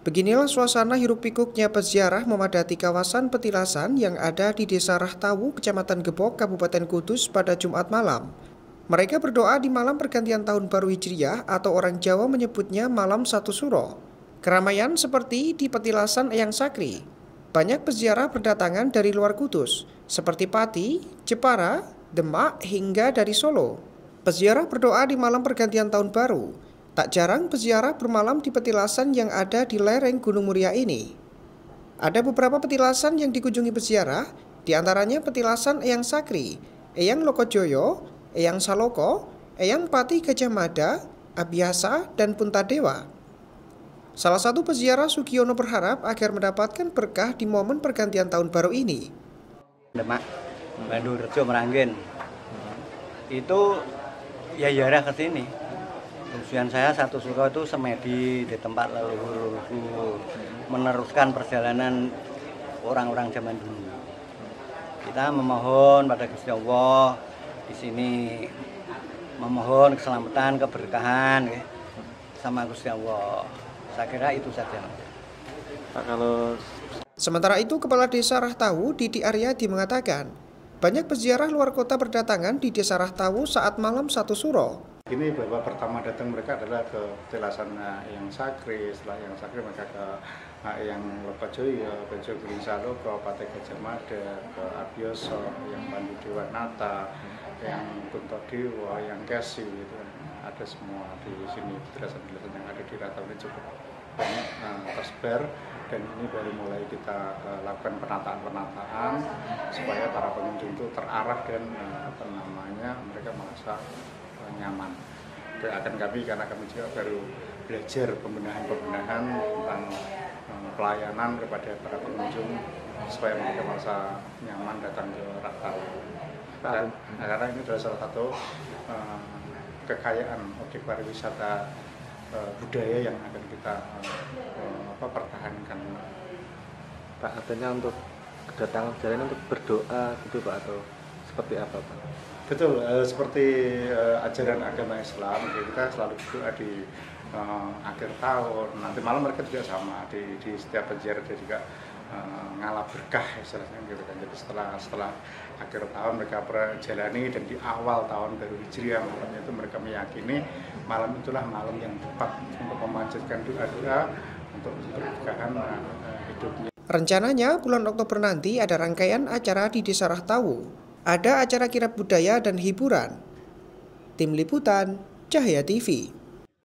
Beginilah suasana hiruk pikuknya peziarah memadati kawasan petilasan yang ada di Desa Rahtawu, Kecamatan Gebok, Kabupaten Kudus pada Jumat malam. Mereka berdoa di malam pergantian tahun baru Hijriah atau orang Jawa menyebutnya malam satu suro. Keramaian seperti di petilasan Eyang Sakri. Banyak peziarah berdatangan dari luar Kudus, seperti Pati, Jepara, Demak, hingga dari Solo. Peziarah berdoa di malam pergantian tahun baru, Tak jarang peziarah bermalam di petilasan yang ada di lereng Gunung Muria ini. Ada beberapa petilasan yang dikunjungi peziarah, di antaranya petilasan Eyang Sakri, Eyang Lokojoyo, Eyang Saloko, Eyang Pati Gajah Mada, Abiasa, dan Puntadewa. Salah satu peziarah Sugiono berharap agar mendapatkan berkah di momen pergantian tahun baru ini. Demak, Bandung Rejo Meranggen. Itu ya yarah ke sini Tujuan saya satu suruh itu semedi di tempat leluhurku meneruskan perjalanan orang-orang zaman dulu. Kita memohon pada Gusti Allah di sini memohon keselamatan, keberkahan ya, sama Gusti Allah. Saya kira itu saja. Pak kalau Sementara itu, Kepala Desa Rahtawu, Didi Aryadi mengatakan, banyak peziarah luar kota berdatangan di Desa Rahtawu saat malam satu suro ini bahwa pertama datang mereka adalah ke petilasan yang sakri, setelah yang sakri mereka ke yang Lokajoyo, ke Jogiling Salo, ke Pate Gajah Mada, ke Abioso, yang Pandu Dewa Nata, yang Kunto Dewa, yang Kesi, gitu. ada semua di sini petilasan-petilasan yang ada di Ratau ini cukup banyak uh, tersebar dan ini baru mulai kita uh, lakukan penataan-penataan supaya para pengunjung itu terarah dan uh, apa namanya mereka merasa nyaman. Akan kami karena kami juga baru belajar pembenahan-pembenahan tentang eh, pelayanan kepada para pengunjung supaya mereka merasa nyaman datang ke Raktal. Dan, nah, karena ini adalah salah satu uh, kekayaan objek pariwisata uh, budaya yang akan kita uh, apa, pertahankan. Pak, untuk kedatangan jalan untuk berdoa gitu Pak atau seperti apa Pak? Betul, uh, seperti uh, ajaran agama Islam, kita selalu berdoa di uh, akhir tahun. Nanti malam mereka juga sama di, di setiap penjara dia juga uh, ngalap berkah istilahnya gitu kan. Jadi setelah setelah akhir tahun mereka berjalani dan di awal tahun baru Hijriah malamnya itu mereka meyakini malam itulah malam yang tepat untuk memanjatkan doa-doa untuk berkahan uh, hidupnya. Rencananya bulan Oktober nanti ada rangkaian acara di Desa Rahtawu ada acara kirap budaya dan hiburan. Tim Liputan, Cahaya TV.